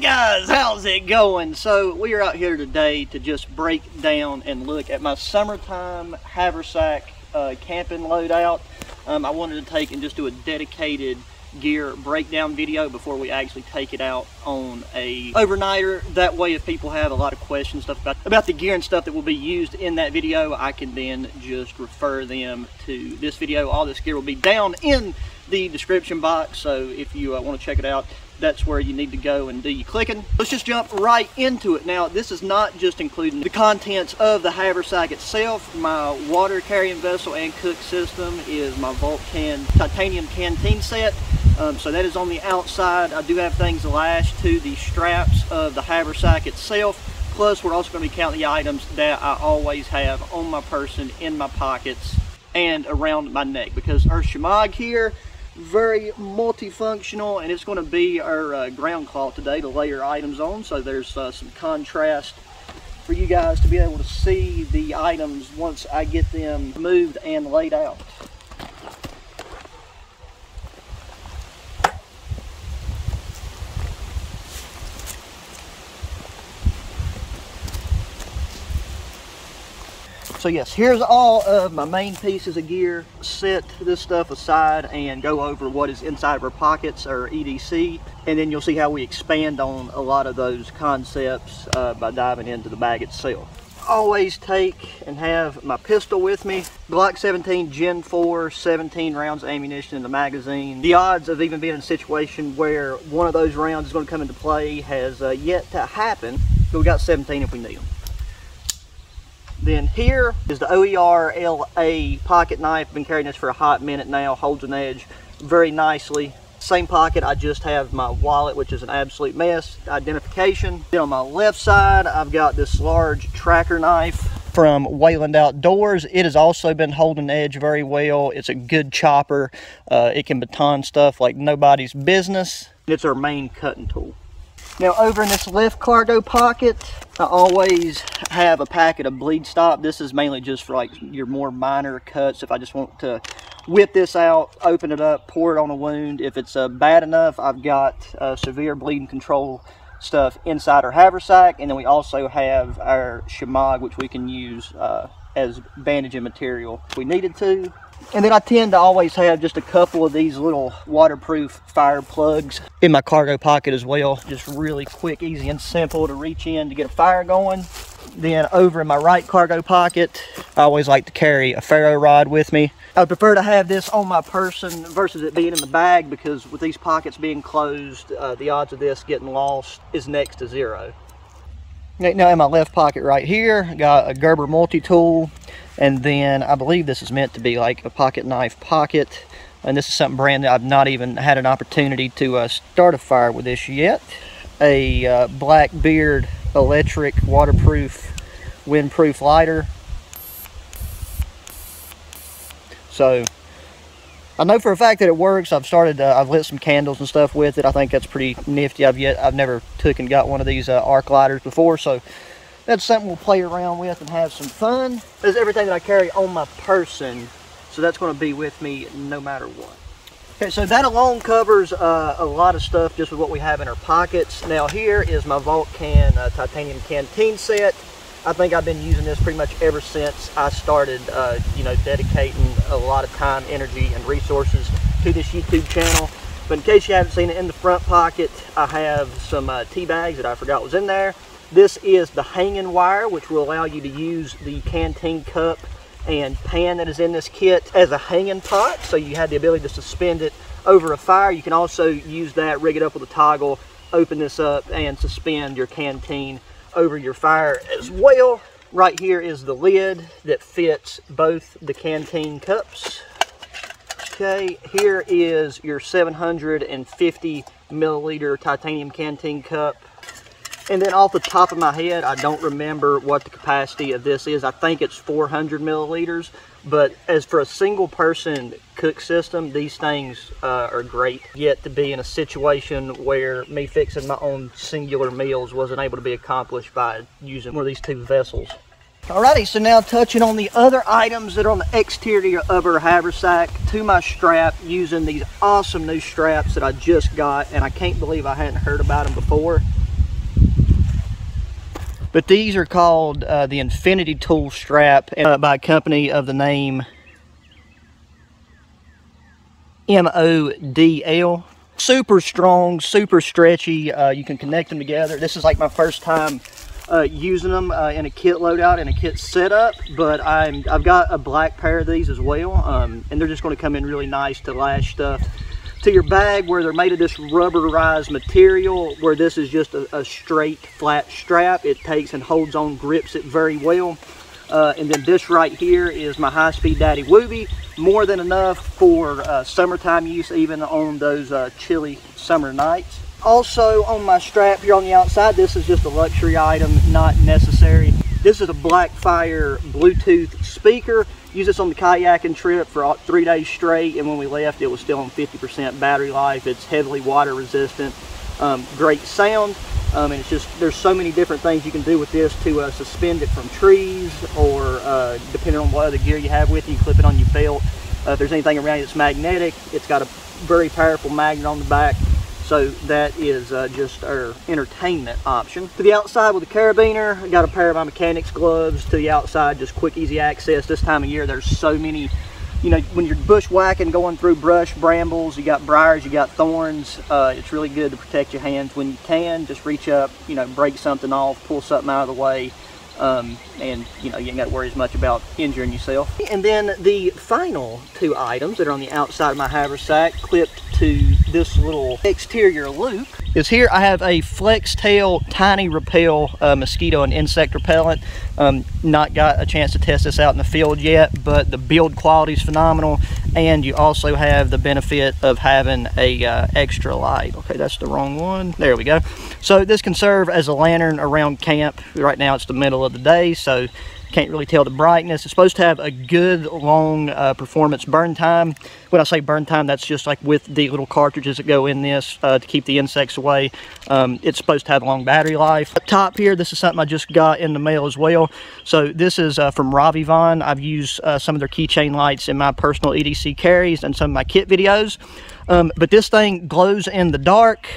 Guys, how's it going? So we are out here today to just break down and look at my summertime haversack uh, camping loadout. Um, I wanted to take and just do a dedicated gear breakdown video before we actually take it out on a overnighter. That way if people have a lot of questions stuff about, about the gear and stuff that will be used in that video, I can then just refer them to this video. All this gear will be down in the description box, so if you uh, want to check it out, that's where you need to go and do your clicking. Let's just jump right into it. Now, this is not just including the contents of the haversack itself. My water carrying vessel and cook system is my Valtcan titanium canteen set. Um, so that is on the outside. I do have things lashed to the straps of the haversack itself. Plus, we're also going to be counting the items that I always have on my person, in my pockets, and around my neck. Because our Shemagh here very multifunctional and it's going to be our uh, ground cloth today to lay your items on so there's uh, some contrast for you guys to be able to see the items once I get them moved and laid out. So yes, here's all of my main pieces of gear. Set this stuff aside and go over what is inside of our pockets or EDC. And then you'll see how we expand on a lot of those concepts uh, by diving into the bag itself. Always take and have my pistol with me. Glock 17 Gen 4, 17 rounds of ammunition in the magazine. The odds of even being in a situation where one of those rounds is going to come into play has uh, yet to happen. But we got 17 if we need them. Then here is the OER LA pocket knife. Been carrying this for a hot minute now. Holds an edge very nicely. Same pocket, I just have my wallet, which is an absolute mess. Identification. Then on my left side, I've got this large tracker knife from Wayland Outdoors. It has also been holding edge very well. It's a good chopper. Uh, it can baton stuff like nobody's business. It's our main cutting tool. Now over in this left cargo pocket, I always have a packet of bleed stop. This is mainly just for like your more minor cuts. If I just want to whip this out, open it up, pour it on a wound. If it's uh, bad enough, I've got uh, severe bleeding control stuff inside our haversack. And then we also have our Shemagh, which we can use uh, as bandaging material if we needed to. And then I tend to always have just a couple of these little waterproof fire plugs in my cargo pocket as well. Just really quick, easy, and simple to reach in to get a fire going. Then over in my right cargo pocket, I always like to carry a ferro rod with me. I prefer to have this on my person versus it being in the bag because with these pockets being closed, uh, the odds of this getting lost is next to zero. Now in my left pocket right here, got a Gerber multi-tool. And then I believe this is meant to be like a pocket knife pocket. And this is something brand new. I've not even had an opportunity to uh, start a fire with this yet. A uh, Blackbeard electric waterproof windproof lighter. So I know for a fact that it works. I've started, uh, I've lit some candles and stuff with it. I think that's pretty nifty. I've yet, I've never took and got one of these uh, arc lighters before, so that's something we'll play around with and have some fun. Is everything that I carry on my person, so that's going to be with me no matter what. Okay, so that alone covers uh, a lot of stuff just with what we have in our pockets. Now here is my Valtcan uh, titanium canteen set. I think I've been using this pretty much ever since I started, uh, you know, dedicating a lot of time, energy, and resources to this YouTube channel. But in case you haven't seen it, in the front pocket, I have some uh, tea bags that I forgot was in there. This is the hanging wire, which will allow you to use the canteen cup and pan that is in this kit as a hanging pot. So you have the ability to suspend it over a fire. You can also use that, rig it up with a toggle, open this up and suspend your canteen over your fire as well. Right here is the lid that fits both the canteen cups. Okay, here is your 750 milliliter titanium canteen cup. And then off the top of my head, I don't remember what the capacity of this is. I think it's 400 milliliters. But as for a single person cook system, these things uh, are great. Yet to be in a situation where me fixing my own singular meals wasn't able to be accomplished by using one of these two vessels. Alrighty, so now touching on the other items that are on the exterior of our haversack to my strap using these awesome new straps that I just got and I can't believe I hadn't heard about them before. But these are called uh, the Infinity Tool Strap uh, by a company of the name MODL. Super strong, super stretchy. Uh, you can connect them together. This is like my first time uh, using them uh, in a kit loadout and a kit setup, but I'm, I've got a black pair of these as well, um, and they're just going to come in really nice to lash stuff to your bag where they're made of this rubberized material where this is just a, a straight flat strap. It takes and holds on, grips it very well. Uh, and then this right here is my high-speed Daddy Woobie. More than enough for uh, summertime use, even on those uh, chilly summer nights. Also on my strap here on the outside, this is just a luxury item, not necessary. This is a Blackfire Bluetooth speaker. Use this on the kayaking trip for three days straight, and when we left, it was still on 50% battery life. It's heavily water resistant, um, great sound. Um, and it's just, there's so many different things you can do with this to uh, suspend it from trees or uh, depending on what other gear you have with you, you clip it on your belt. Uh, if there's anything around it that's magnetic, it's got a very powerful magnet on the back. So that is uh, just our entertainment option. To the outside with the carabiner, I got a pair of my mechanics gloves. To the outside, just quick, easy access. This time of year, there's so many you know, when you're bushwhacking, going through brush, brambles, you got briars, you got thorns, uh, it's really good to protect your hands when you can. Just reach up, you know, break something off, pull something out of the way, um, and, you know, you ain't got to worry as much about injuring yourself. And then the final two items that are on the outside of my haversack clipped to this little exterior loop is here. I have a Flextail tiny repel uh, mosquito and insect repellent. Um, not got a chance to test this out in the field yet but the build quality is phenomenal and you also have the benefit of having a uh, extra light okay that's the wrong one there we go so this can serve as a lantern around camp right now it's the middle of the day so can't really tell the brightness. It's supposed to have a good long uh, performance burn time. When I say burn time, that's just like with the little cartridges that go in this uh, to keep the insects away. Um, it's supposed to have a long battery life. Up top here, this is something I just got in the mail as well. So this is uh, from Rovyvon. I've used uh, some of their keychain lights in my personal EDC carries and some of my kit videos. Um, but this thing glows in the dark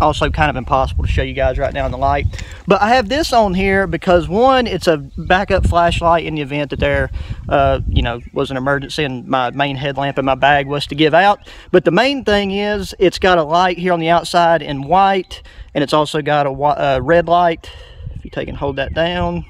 also kind of impossible to show you guys right now in the light. But I have this on here because one, it's a backup flashlight in the event that there, uh, you know, was an emergency and my main headlamp in my bag was to give out. But the main thing is it's got a light here on the outside in white and it's also got a uh, red light. If you take and hold that down,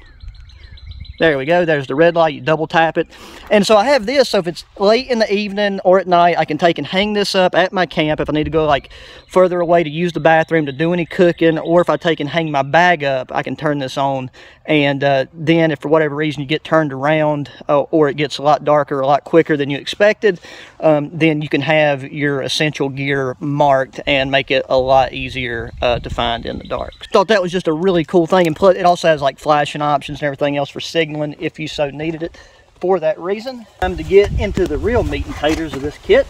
there we go. There's the red light. You double tap it. And so I have this. So if it's late in the evening or at night, I can take and hang this up at my camp if I need to go like further away to use the bathroom to do any cooking. Or if I take and hang my bag up, I can turn this on. And uh, then if for whatever reason you get turned around uh, or it gets a lot darker, a lot quicker than you expected, um, then you can have your essential gear marked and make it a lot easier uh, to find in the dark. Thought that was just a really cool thing. And plus it also has like flashing options and everything else for signal signaling if you so needed it for that reason. Time to get into the real meat and taters of this kit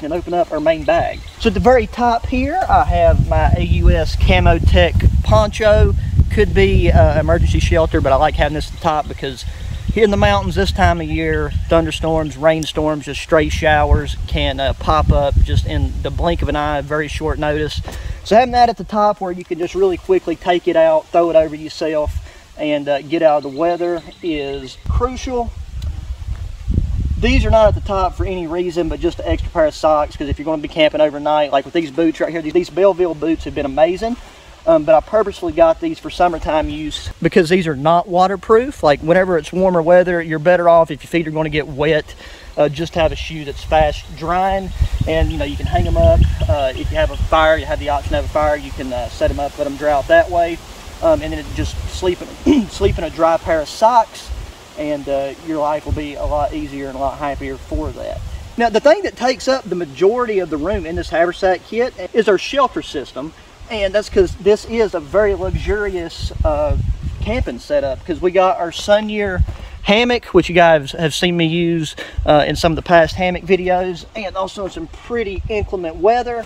and open up our main bag. So at the very top here, I have my AUS Camo Tech poncho. Could be uh, emergency shelter, but I like having this at the top because here in the mountains this time of year, thunderstorms, rainstorms, just stray showers can uh, pop up just in the blink of an eye, very short notice. So having that at the top where you can just really quickly take it out, throw it over yourself, and uh, get out of the weather is crucial. These are not at the top for any reason, but just an extra pair of socks because if you're going to be camping overnight, like with these boots right here, these Belleville boots have been amazing. Um, but I purposely got these for summertime use because these are not waterproof. Like whenever it's warmer weather, you're better off if your feet are going to get wet. Uh, just have a shoe that's fast drying and you know you can hang them up uh, if you have a fire you have the option of a fire you can uh, set them up let them dry out that way um, and then just sleep in, sleep in a dry pair of socks and uh, your life will be a lot easier and a lot happier for that. Now the thing that takes up the majority of the room in this haversack kit is our shelter system and that's because this is a very luxurious uh, camping setup because we got our Sunyear hammock which you guys have seen me use uh, in some of the past hammock videos and also in some pretty inclement weather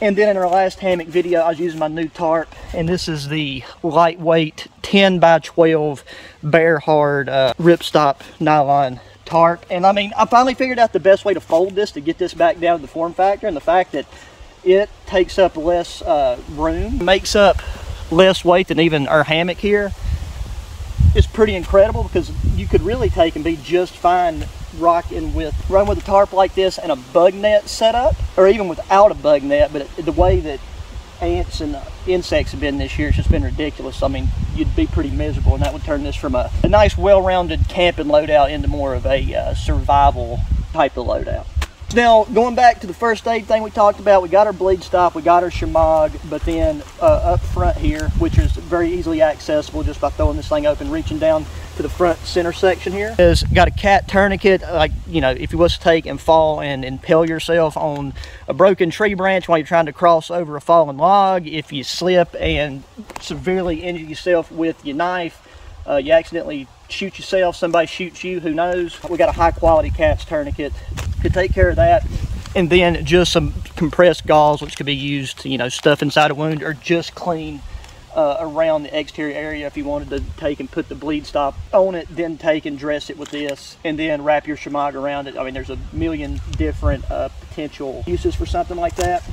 and then in our last hammock video, I was using my new tarp, and this is the lightweight 10 by 12 Bearhard uh, ripstop nylon tarp. And I mean, I finally figured out the best way to fold this to get this back down to the form factor, and the fact that it takes up less uh, room, makes up less weight than even our hammock here is pretty incredible because you could really take and be just fine rocking with run with a tarp like this and a bug net setup or even without a bug net but the way that ants and insects have been this year it's just been ridiculous. I mean you'd be pretty miserable and that would turn this from a, a nice well-rounded camping loadout into more of a uh, survival type of loadout now, going back to the first aid thing we talked about, we got our bleed stop, we got our Shemagh, but then uh, up front here, which is very easily accessible just by throwing this thing open, reaching down to the front center section here, is got a cat tourniquet, like, you know, if you was to take and fall and impale yourself on a broken tree branch while you're trying to cross over a fallen log, if you slip and severely injure yourself with your knife, uh, you accidentally shoot yourself, somebody shoots you, who knows? We got a high quality cat's tourniquet Could take care of that. And then just some compressed gauze, which could be used to, you know, stuff inside a wound or just clean uh, around the exterior area if you wanted to take and put the bleed stop on it, then take and dress it with this, and then wrap your Shemagh around it. I mean, there's a million different uh, potential uses for something like that.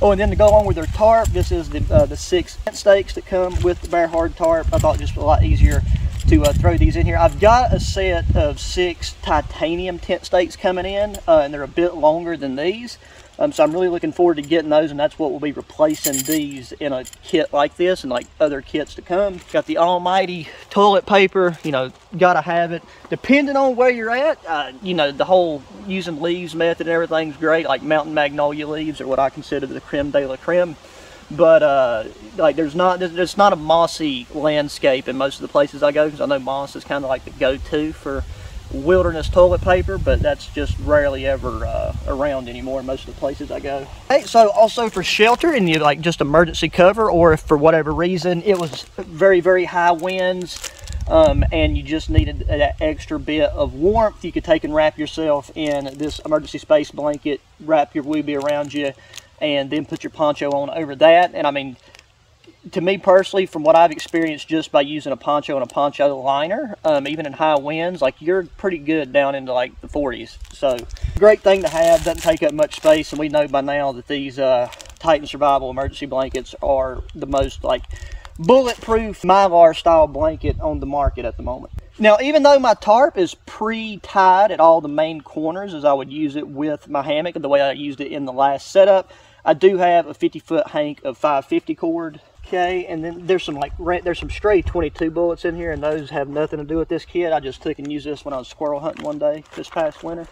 Oh, and then to go on with their tarp, this is the, uh, the six stakes that come with the Bearhard tarp. I thought just a lot easier to uh, throw these in here. I've got a set of six titanium tent stakes coming in, uh, and they're a bit longer than these. Um, so I'm really looking forward to getting those, and that's what we'll be replacing these in a kit like this and like other kits to come. Got the almighty toilet paper, you know, gotta have it. Depending on where you're at, uh, you know, the whole using leaves method and everything's great, like mountain magnolia leaves are what I consider the creme de la creme but uh, like there's not there's not a mossy landscape in most of the places I go because I know moss is kind of like the go-to for wilderness toilet paper but that's just rarely ever uh, around anymore in most of the places I go. Hey, so also for shelter and you like just emergency cover or if for whatever reason it was very very high winds um, and you just needed that extra bit of warmth you could take and wrap yourself in this emergency space blanket wrap your Woobie around you and then put your poncho on over that. And I mean, to me personally, from what I've experienced just by using a poncho and a poncho liner, um, even in high winds, like you're pretty good down into like the 40s. So great thing to have, doesn't take up much space. And we know by now that these uh, Titan Survival emergency blankets are the most like bulletproof Mylar style blanket on the market at the moment. Now, even though my tarp is pre-tied at all the main corners as I would use it with my hammock, the way I used it in the last setup, I do have a 50 foot hank of 550 cord. Okay, and then there's some like there's some stray 22 bullets in here, and those have nothing to do with this kit. I just took and used this when I was squirrel hunting one day this past winter.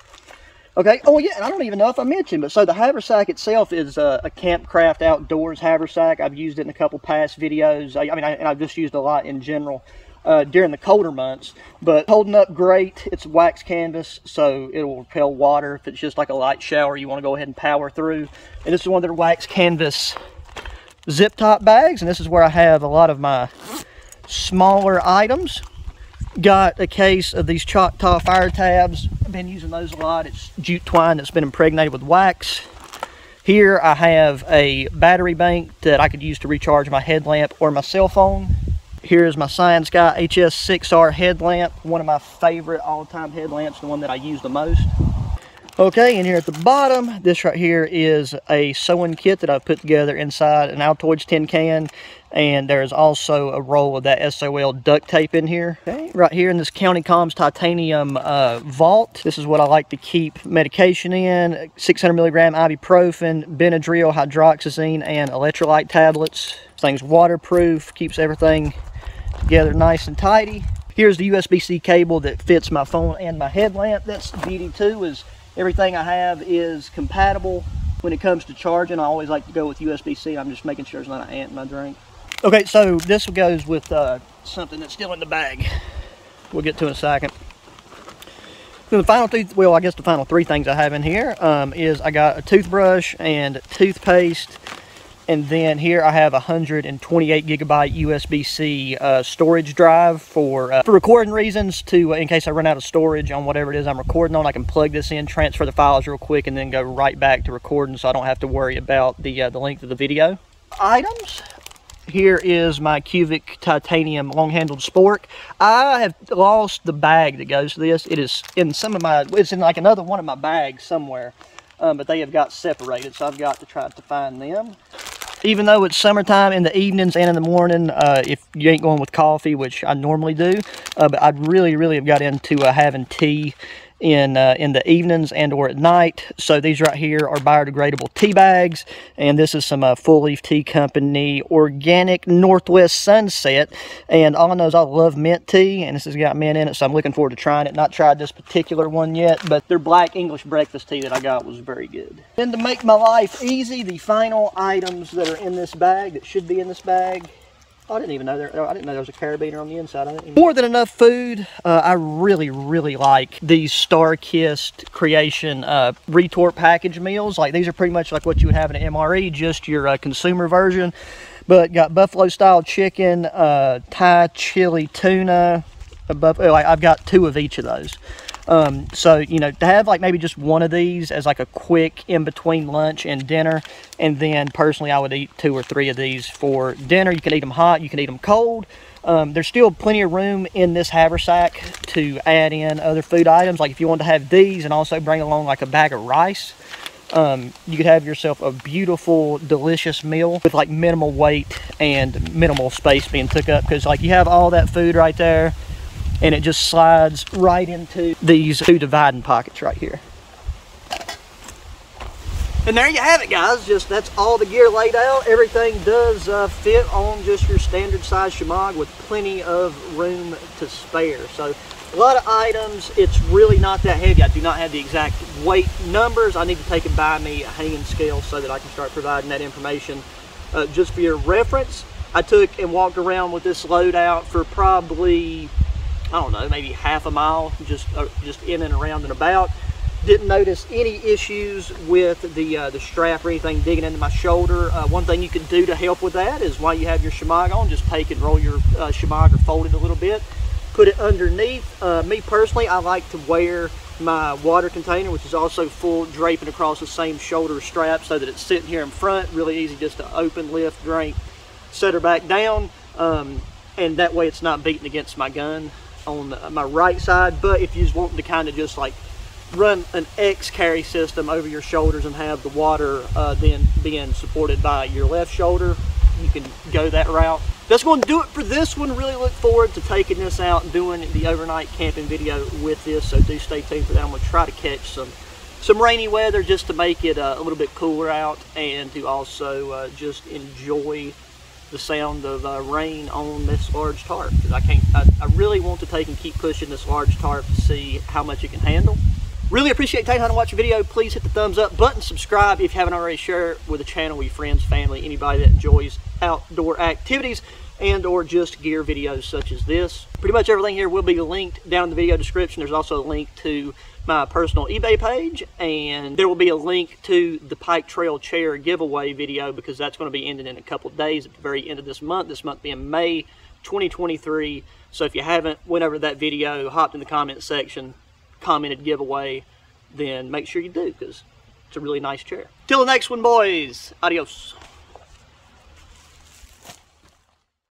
Okay, oh yeah, and I don't even know if I mentioned, but so the haversack itself is a, a Campcraft Outdoors haversack. I've used it in a couple past videos. I, I mean, I, and I've just used a lot in general uh, during the colder months, but holding up great. It's wax canvas, so it will repel water. If it's just like a light shower, you want to go ahead and power through. And this is one of their wax canvas zip top bags, and this is where I have a lot of my smaller items. Got a case of these Choctaw fire tabs. I've been using those a lot. It's jute twine that's been impregnated with wax. Here I have a battery bank that I could use to recharge my headlamp or my cell phone. Here is my Science Guy HS6R headlamp, one of my favorite all-time headlamps, the one that I use the most. Okay, and here at the bottom, this right here is a sewing kit that I put together inside an Altoids tin can, and there's also a roll of that SOL duct tape in here. Okay, right here in this County Comms titanium uh, vault, this is what I like to keep medication in, 600 milligram ibuprofen, Benadryl, hydroxyzine, and electrolyte tablets. This thing's waterproof, keeps everything together nice and tidy. Here's the USB-C cable that fits my phone and my headlamp. That's the beauty too, is everything I have is compatible when it comes to charging. I always like to go with USB-C. I'm just making sure there's not an ant in my drink. Okay, so this goes with uh, something that's still in the bag. We'll get to in a second. Then the final three, well, I guess the final three things I have in here um, is I got a toothbrush and toothpaste and then here I have a 128 gigabyte USB-C uh, storage drive for uh, for recording reasons to uh, in case I run out of storage on whatever it is I'm recording on I can plug this in transfer the files real quick and then go right back to recording so I don't have to worry about the uh, the length of the video items here is my Cuvic titanium long-handled spork. I have lost the bag that goes to this. It is in some of my, it's in like another one of my bags somewhere, um, but they have got separated, so I've got to try to find them. Even though it's summertime in the evenings and in the morning, uh, if you ain't going with coffee, which I normally do, uh, but I'd really, really have got into uh, having tea in uh, in the evenings and or at night. So these right here are biodegradable tea bags, and this is some uh, Full Leaf Tea Company organic Northwest Sunset. And all I know is I love mint tea, and this has got mint in it, so I'm looking forward to trying it. Not tried this particular one yet, but their black English breakfast tea that I got was very good. Then to make my life easy, the final items that are in this bag that should be in this bag I didn't even know there. I didn't know there was a carabiner on the inside. More than enough food. Uh, I really, really like these Starkist Creation uh, retort package meals. Like these are pretty much like what you would have in an MRE, just your uh, consumer version. But got buffalo style chicken, uh, Thai chili tuna. Buff I've got two of each of those. Um, so, you know, to have like maybe just one of these as like a quick in between lunch and dinner. And then personally, I would eat two or three of these for dinner. You can eat them hot, you can eat them cold. Um, there's still plenty of room in this haversack to add in other food items. Like if you want to have these and also bring along like a bag of rice, um, you could have yourself a beautiful, delicious meal with like minimal weight and minimal space being took up. Because like you have all that food right there and it just slides right into these two dividing pockets right here. And there you have it guys, just that's all the gear laid out. Everything does uh, fit on just your standard size Shemagh with plenty of room to spare. So a lot of items, it's really not that heavy. I do not have the exact weight numbers. I need to take it by me a hanging scale so that I can start providing that information uh, just for your reference. I took and walked around with this load out for probably I don't know, maybe half a mile, just uh, just in and around and about. Didn't notice any issues with the uh, the strap or anything digging into my shoulder. Uh, one thing you can do to help with that is while you have your Shemagh on, just take and roll your uh, Shemagh or fold it a little bit. Put it underneath. Uh, me personally, I like to wear my water container, which is also full, draping across the same shoulder strap so that it's sitting here in front. Really easy just to open, lift, drink, set her back down. Um, and that way it's not beating against my gun on the, my right side. But if you just want to kind of just like run an X carry system over your shoulders and have the water uh, then being supported by your left shoulder, you can go that route. That's going to do it for this one. Really look forward to taking this out and doing the overnight camping video with this. So do stay tuned for that. I'm going to try to catch some some rainy weather just to make it uh, a little bit cooler out and to also uh, just enjoy the sound of uh, rain on this large tarp because I can't I, I, really want to take and keep pushing this large tarp to see how much it can handle. Really appreciate taking time to watch the video. Please hit the thumbs up button. Subscribe if you haven't already. Share it with the channel with your friends family anybody that enjoys outdoor activities and or just gear videos such as this. Pretty much everything here will be linked down in the video description. There's also a link to my personal eBay page and there will be a link to the Pike Trail chair giveaway video because that's going to be ending in a couple days at the very end of this month. This month being May 2023. So if you haven't went over that video, hopped in the comment section, commented giveaway, then make sure you do because it's a really nice chair. Till the next one, boys. Adios.